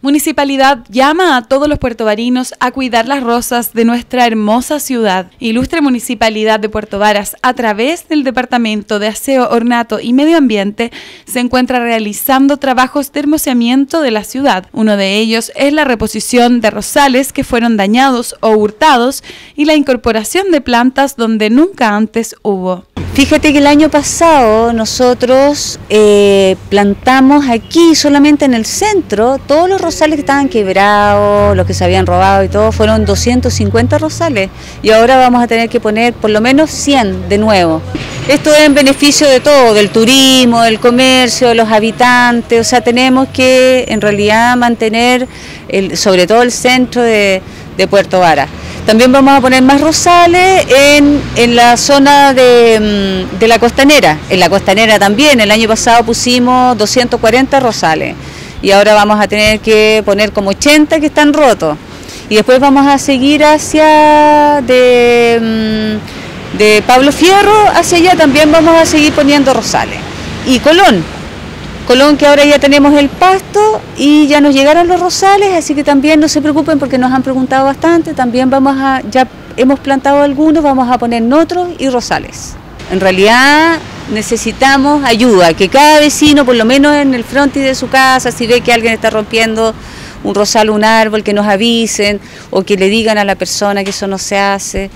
Municipalidad llama a todos los puertovarinos a cuidar las rosas de nuestra hermosa ciudad. Ilustre Municipalidad de Puerto Varas, a través del Departamento de Aseo, Ornato y Medio Ambiente, se encuentra realizando trabajos de hermoseamiento de la ciudad. Uno de ellos es la reposición de rosales que fueron dañados o hurtados y la incorporación de plantas donde nunca antes hubo. Fíjate que el año pasado nosotros eh, plantamos aquí solamente en el centro todos los rosales que estaban quebrados, los que se habían robado y todo, fueron 250 rosales y ahora vamos a tener que poner por lo menos 100 de nuevo. Esto es en beneficio de todo, del turismo, del comercio, de los habitantes, o sea, tenemos que en realidad mantener el, sobre todo el centro de, de Puerto Vara. También vamos a poner más rosales en, la zona de, mm, de, la costanera. En la costanera también, el año pasado pusimos 240 rosales y ahora vamos a tener que poner como 80 que están rotos. Y después vamos a seguir hacia de, mm, de Pablo Fierro, hacia allá también vamos a seguir poniendo rosales. Y Colón, Colón que ahora ya tenemos el pasto y ya nos llegaron los rosales, así que también no se preocupen porque nos han preguntado bastante, también vamos a, ya hemos plantado algunos, vamos a poner otros y rosales. En realidad necesitamos ayuda, que cada vecino, por lo menos en el frontis de su casa, si ve que alguien está rompiendo un rosal, un árbol, que nos avisen o que le digan a la persona que eso no se hace.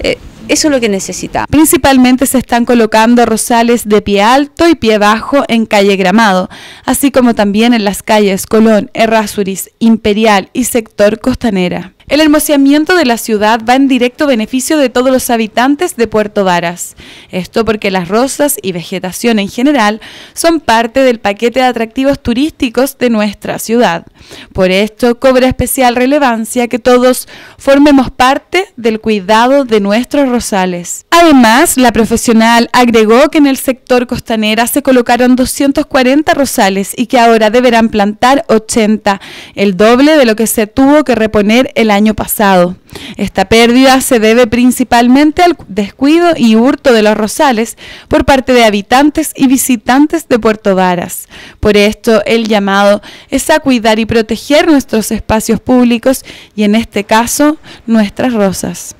Eh, eso es lo que necesitamos. Principalmente se están colocando rosales de pie alto y pie bajo en calle Gramado, así como también en las calles Colón, Errázuriz, Imperial y sector Costanera. El hermoseamiento de la ciudad va en directo beneficio de todos los habitantes de Puerto Varas. Esto porque las rosas y vegetación en general son parte del paquete de atractivos turísticos de nuestra ciudad. Por esto cobra especial relevancia que todos formemos parte del cuidado de nuestros rosales. Además, la profesional agregó que en el sector costanera se colocaron 240 rosales y que ahora deberán plantar 80, el doble de lo que se tuvo que reponer el año pasado. Esta pérdida se debe principalmente al descuido y hurto de los rosales por parte de habitantes y visitantes de Puerto Varas. Por esto, el llamado es a cuidar y proteger nuestros espacios públicos y en este caso, nuestras rosas.